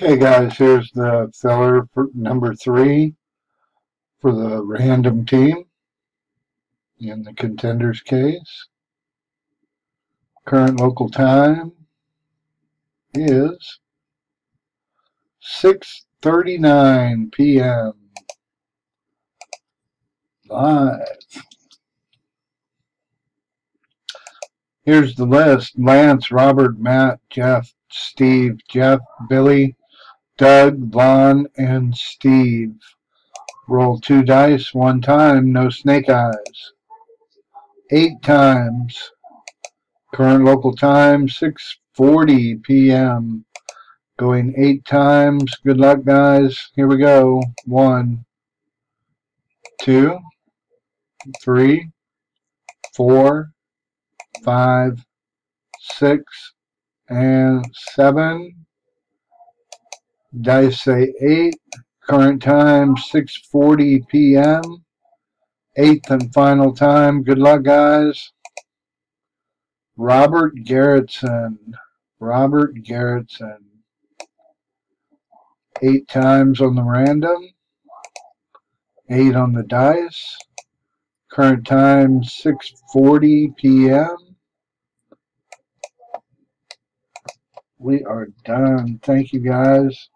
Okay, guys, here's the filler for number three for the random team in the contenders case. Current local time is 6.39 p.m. Live. Here's the list. Lance, Robert, Matt, Jeff, Steve, Jeff, Billy, Doug, Vaughn, and Steve. Roll two dice one time, no snake eyes. Eight times. Current local time, 6.40 p.m. Going eight times. Good luck, guys. Here we go. One, two, three, four, five, six, and seven. Dice say 8. Current time 6:40 p.m. Eighth and final time. Good luck, guys. Robert Garrettson. Robert Garrettson. Eight times on the random. Eight on the dice. Current time 6:40 p.m. We are done. Thank you, guys.